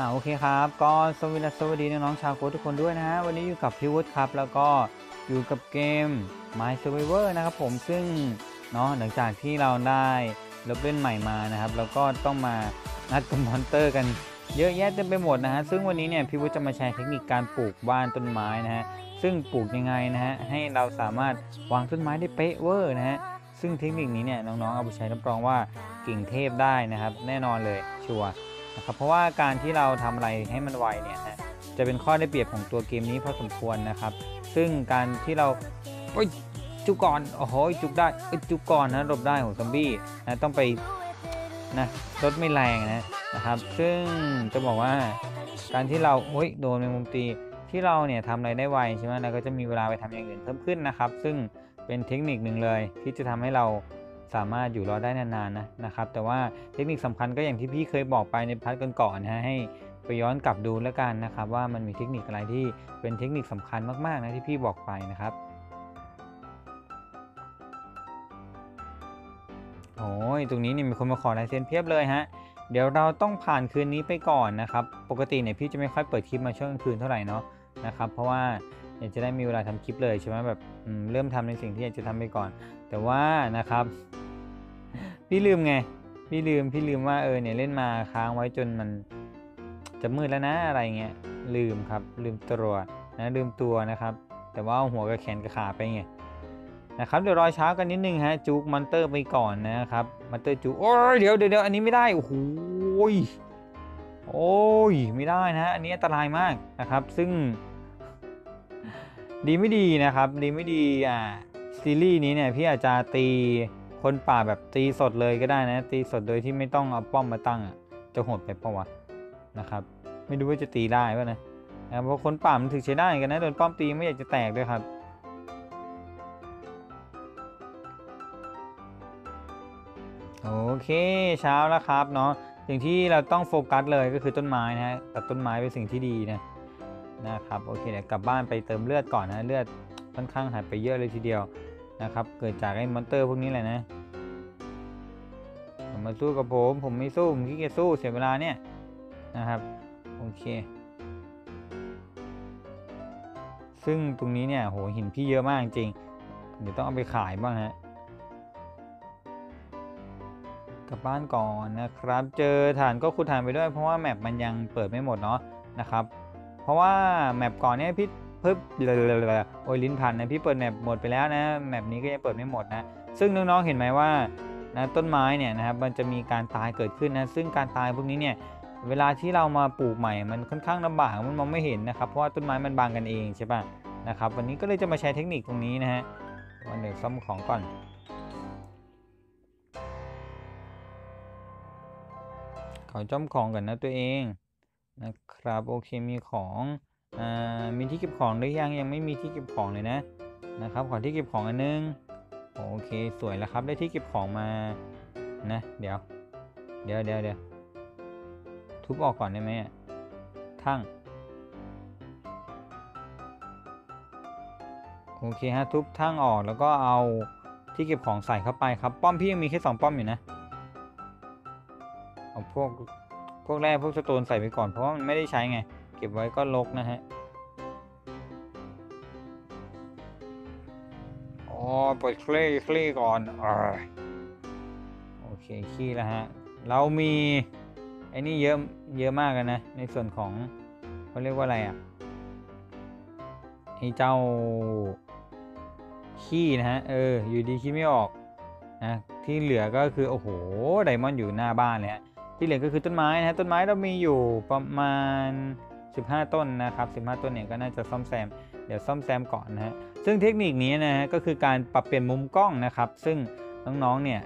อ่าโอเคครับ ก็สวัสดีสวัสดีน้องๆชาวโค้ดทุกคนด้วยนะฮะ วันนี้อยู่กับพี่วุฒิครับ แล้วก็อยู่กับเกม Mine Survival นะครับผมซึ่งเนาะหลังจากที่เราได้ลบเล่นใหม่มานะครับ แล้วก็ต้องมานัดกับ monster กันเยอะแยะเต็มไปหมดนะฮะ ซึ่งวันนี้เนี่ยพี่วุฒิจะมาแชร์เทคนิคการปลูกบ้านต้นไม้นะฮะ ซึ่งปลูกยังไงนะฮะ ให้เราสามารถวางต้นไม้ได้เป๊ะเวอร์นะฮะ ซึ่งเทคนิคนี้เนี่ยน้องๆเอาไปใช้รับรองว่ากิ่งเทพได้นะครับ แน่นอนเลยชัวร์ นะครับเพราะว่าการที่เราทำอะไรให้มันไวเนี่ยนะจะเป็นข้อได้เปรียบของตัวเกมนี้พอสมควรนะครับ ซึ่งการที่เราจุกก่อนโอ้โหจุกได้จุกก่อนนะหลบได้ของซอมบี้นะต้องไปนะรถไม่แรงนะนะครับ ซึ่งจะบอกว่าการที่เราโอ้ยโดนในมุมตีที่เราเนี่ยทำอะไรได้ไวใช่ไหมเราก็จะมีเวลาไปทำอย่างอื่นเพิ่มขึ้นนะครับ ซึ่งเป็นเทคนิคหนึ่งเลยที่จะทำให้เรา สามารถอยู่รอดได้นานๆนะนะครับ แต่ว่าเทคนิคสำคัญก็อย่างที่พี่เคยบอกไปใน part ก่อนๆนะฮะให้ไปย้อนกลับดูแล้วกันนะครับ ว่ามันมีเทคนิคอะไรที่เป็นเทคนิคสำคัญมากๆนะที่พี่บอกไปนะครับโอ้ยตรงนี้นี่มีคนมาขอลายเซ็นเพียบเลยฮะเดี๋ยวเราต้องผ่านคืนนี้ไปก่อนนะครับ ปกติเนี่ยพี่จะไม่ค่อยเปิดคลิปมาช่วงกลางคืนเท่าไหร่เนาะนะครับ เพราะว่าอยากจะได้มีเวลาทำคลิปเลยใช่ไหมแบบเริ่มทำในสิ่งที่อยากจะทำไปก่อน แต่ว่านะครับ พี่ลืมไง พี่ลืมพี่ลืมว่าเออเนี่ยเล่นมาค้างไว้จนมันจะมืดแล้วนะอะไรเงี้ยลืมครับ ลืมตัวจนะลืมตัวนะครับ แต่ว่าหัวกับแขนกับขาไปไงนะครับเดี๋ยวรอเช้ากันนิดนึงฮะจุก monster ไปก่อนนะครับ monster จุกโอ้ยเดี๋ยวเดี๋ยวอันนี้ไม่ได้โอ้โหยโอ้ยไม่ได้นะ อันนี้อันตรายมากนะครับ ซึ่ง ดีไม่ดีนะครับ ดีไม่ดีอ่าซีรีส์นี้เนี่ยพี่อาจจะตี คนป่าแบบตีสดเลยก็ได้นะ ตีสดโดยที่ไม่ต้องเอาป้อมมาตั้งอะจะโหดไปปะวะนะครับ ไม่รู้ว่าจะตีได้ป่ะนะนะเพราะคนป่ามันถึงใช้ได้กันนะโดนป้อมตีไม่อยากจะแตกด้วยครับโอเคเช้าแล้วครับเนาะสิ่งที่เราต้องโฟกัสเลยก็คือต้นไม้นะฮะตัดต้นไม้เป็นสิ่งที่ดีนะนะครับโอเคเดี๋ยวกลับบ้านไปเติมเลือดก่อนนะเลือดค่อนข้างหายไปเยอะเลยทีเดียว นะครับ เกิดจากไอ้มอนเตอร์พวกนี้แหละนะมาสู้กับผม ผมไม่สู้ ผมขี้เกียจสู้เสียเวลาเนี่ยนะครับ โอเค ซึ่งตรงนี้เนี่ยโหหินพี่เยอะมากจริง เดี๋ยวต้องเอาไปขายบ้างฮะกลับบ้านก่อนนะครับ เจอฐานก็ขุดฐานไปด้วยเพราะว่าแมปมันยังเปิดไม่หมดเนาะนะครับ เพราะว่าแมปก่อนเนี่ยพี่ เพิ่มโอ้ยลิ้นพันนะพี่เปิดแมปหมดไปแล้วนะแมปนี้ก็ยังเปิดไม่หมดนะ ซึ่งน้องๆเห็นไหมว่านะต้นไม้เนี่ยนะครับมันจะมีการตายเกิดขึ้นนะซึ่งการตายพวกนี้เนี่ยเวลาที่เรามาปลูกใหม่มันค่อนข้างลำบากมันมองไม่เห็นนะครับเพราะว่าต้นไม้มันบางกันเองใช่ป่ะนะครับวันนี้ก็เลยจะมาใช้เทคนิคตรงนี้นะฮะวันเดี๋ยวซ่อมของก่อนขอจ้อมของกันนะตัวเองนะครับโอเคมีของ มีที่เก็บของหรือยังยังไม่มีที่เก็บของเลยนะนะครับขอที่เก็บของอันนึงโอเคสวยแล้วครับได้ที่เก็บของมานะเดี๋ยว เดี๋ยวเดี๋ยวเดี๋ยวทุบออกก่อนได้ไหมทั้งโอเคฮะทุบทั้งออกแล้วก็เอาที่เก็บของใส่เข้าไปครับป้อมพี่ยังมีแค่สองป้อมอยู่นะเอาพวกพวกแร่พวกสโตนใส่ไปก่อนเพราะว่ามันไม่ได้ใช้ไง เก็บไว้ก็ลกนะฮะอ๋อเปลดคล่คล่ก่อนอโอเคขี้แล้วฮะ เรามีไอ้นี่เยอะเยอะมากเลยนะ ในส่วนของเขาเรียกว่าอะไรอะไอ้เจ้าขี้นะฮะ เออ อยู่ดีขี้ไม่ออกนะ ที่เหลือก็คือ โอ้โห ไดมอนด์อยู่หน้าบ้านเลยฮะ ที่เหลือก็คือต้นไม้นะฮะ ต้นไม้เรามีอยู่ประมาณ 15 ต้นนะครับ 15 ต้นเนี่ยก็น่าจะซ่อมแซม เดี๋ยวซ่อมแซมก่อนนะฮะ ซึ่งเทคนิคนี้นะฮะก็คือการปรับเปลี่ยนมุมกล้องนะครับ ซึ่งน้องๆ เนี่ย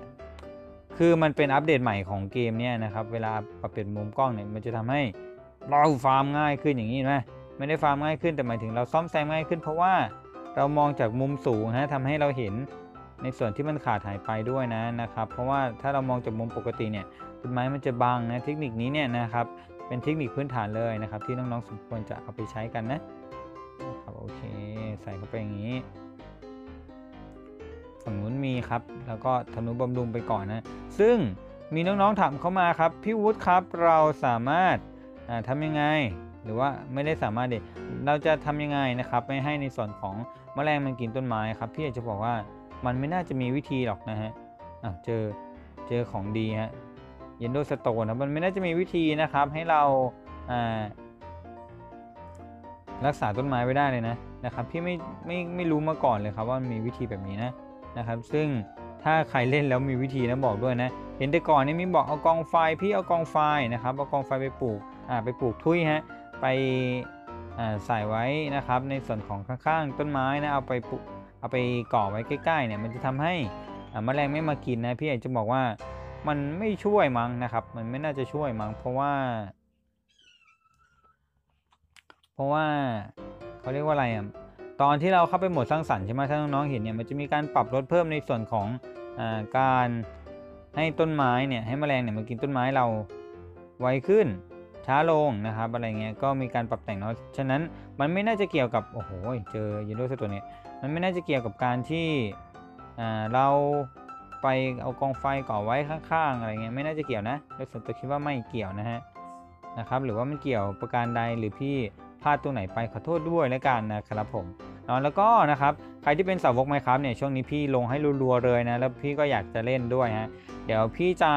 คือมันเป็นอัปเดตใหม่ของเกมเนี่ยนะครับ เวลาปรับเปลี่ยนมุมกล้องเนี่ยมันจะทำให้เราฟาร์มง่ายขึ้นอย่างนี้นะไม่ได้ฟาร์มง่ายขึ้นแต่หมายถึงเราซ่อมแซมง่ายขึ้น เพราะว่าเรามองจากมุมสูงฮะทำให้เราเห็นในส่วนที่มันขาดหายไปด้วยนะนะครับ เพราะว่าถ้าเรามองจากมุมปกติเนี่ยต้นไม้มันจะบังนะเทคนิคนี้เนี่ยนะครับ เป็นเทคนิคพื้นฐานเลยนะครับ ที่น้องๆสมควรจะเอาไปใช้กันนะครับโอเค ใส่เข้าไปอย่างนี้ฝั่งนู้นมีครับ แล้วก็ธนุบำรุงไปก่อนนะ ซึ่งมีน้องๆถามเข้ามาครับ พี่วุฒิครับเราสามารถาทำยังไง หรือว่าไม่ได้สามารถเด็เราจะทำยังไงนะครับ ไม่ให้ในส่วนของแมลงมันกินต้นไม้ครับ พี่อยากจะบอกว่ามันไม่น่าจะมีวิธีหรอกนะฮะอะเจอเจอของดีฮะ เยนโดสโตนนะมันไม่น่าจะมีวิธีนะครับให้เรารักษาต้นไม้ไว้ได้เลยนะนะครับพี่ไม่ไม่ไม่รู้มาก่อนเลยครับว่ามันมีวิธีแบบนี้นะนะครับ ซึ่งถ้าใครเล่นแล้วมีวิธีนะบอกด้วยนะ เห็นแต่ก่อนนี่มีบอกเอากองไฟพี่เอากองไฟนะครับเอากองไฟไปปลูกอ่าไปปลูกทุยฮะไปอ่าใส่ไว้นะครับ ในส่วนของข้างๆ ต้นไม้นะเอาไปปลูกเอาไปก่อไว้ใกล้ๆเนี่ยมันจะทำให้อ่าแมลงไม่มากินนะพี่อยากจะบอกว่า มันไม่ช่วยมั้งนะครับ มันไม่น่าจะช่วยมั้งเพราะว่า เพราะว่าเขาเรียกว่าอะไรอะตอนที่เราเข้าไปโหมดสร้างสรรค์ใช่ไหมถ้าน้องๆเห็นเนี่ยมันจะมีการปรับลดเพิ่มในส่วนของอการให้ต้นไม้เนี่ยให้แมลงเนี่ยมากินต้นไม้เราไวขึ้นช้าลงนะครับอะไรเงี้ยก็มีการปรับแต่งเนาะฉะนั้นมันไม่น่าจะเกี่ยวกับโอ้โหเจอยูโรสตัวเนี้ยมันไม่น่าจะเกี่ยวกับการที่เรา ไปเอากองไฟก่อไว้ข้างๆอะไรเงี้ยไม่น่าจะเกี่ยวนะโดยส่วนตัวคิดว่าไม่เกี่ยวนะฮะนะครับหรือว่ามันเกี่ยวประการใดหรือพี่พลาดตัวไหนไปขอโทษด้วยแล้วกันนะครับผมเนาะแล้วก็นะครับใครที่เป็นสาวกไมครับเนี่ยช่วงนี้พี่ลงให้รัวๆเลยนะแล้วพี่ก็อยากจะเล่นด้วยฮะเดี๋ยวพี่จะ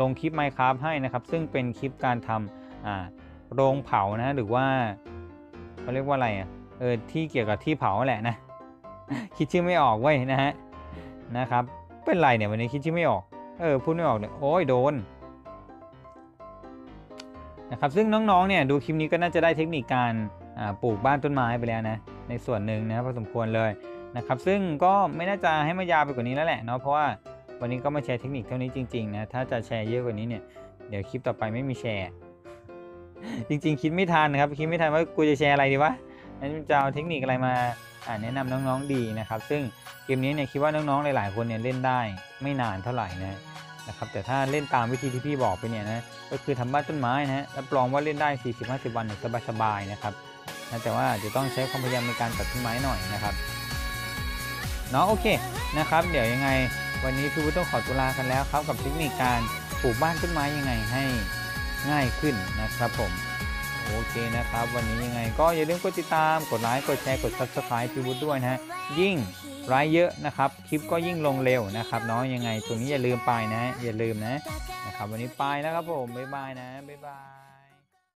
ลงคลิปไมครับให้นะครับ ซึ่งเป็นคลิปการทำอ่าโรงเผานะหรือว่าเขาเรียกว่าอะไรอะเออที่เกี่ยวกับที่เผาแหละนะ คิดชื่อไม่ออกเว้ยนะฮะนะครับ เป็นไรเนี่ยวันนี้คิดชื่อไม่ออก เออพูดไม่ออกเนี่ยโอ้ยโดนนะครับซึ่งน้องๆเนี่ยดูคลิปนี้ก็น่าจะได้เทคนิคการปลูกบ้านต้นไม้ไปแล้วนะในส่วนหนึ่งนะพอสมควรเลยนะครับซึ่งก็ไม่น่าจะให้มายาวไปกว่านี้แล้วแหละเนาะเพราะว่าวันนี้ก็มาแชร์เทคนิคเท่านี้จริงๆนะถ้าจะแชร์เยอะกว่านี้เนี่ยเดี๋ยวคลิปต่อไปไม่มีแชร์ จริง ๆ คิดไม่ทันนะครับคิดไม่ทันว่ากูจะแชร์อะไรดีวะ นั้นจะเอาเทคนิคอะไรมาแนะนำน้องๆดีนะครับ ซึ่งเกมนี้เนี่ยคิดว่าน้องๆหลาย ๆ คนเนี่ยเล่นได้ไม่นานเท่าไหร่นะนะครับแต่ถ้าเล่นตามวิธีที่พี่บอกไปเนี่ยนะก็คือทำบ้านต้นไม้นะฮะรับรองว่าเล่นได้ 40-50 วันเนี่ยสบายๆนะครับนะแต่ว่าจะต้องใช้ความพยายามในการตัดต้นไม้หน่อยนะครับเนาะโอเคนะครับ เดี๋ยวยังไงวันนี้พี่วุฒิต้องขอตุลากันแล้วครับกับเทคนิคการปลูกบ้านต้นไม้ยังไงให้ง่ายขึ้นนะครับผม โอเคนะครับ วันนี้ยังไงก็อย่าลืมกดติดตาม กดไลค์ กดแชร์ กด subscribe พี่วุฒิด้วยนะฮะ ยิ่งไลค์เยอะนะครับ คลิปก็ยิ่งลงเร็วนะครับเนาะยังไงตรงนี้อย่าลืมไปนะ อย่าลืมนะนะครับ วันนี้ไปแล้วครับผม บ๊ายบายนะ บ๊ายบาย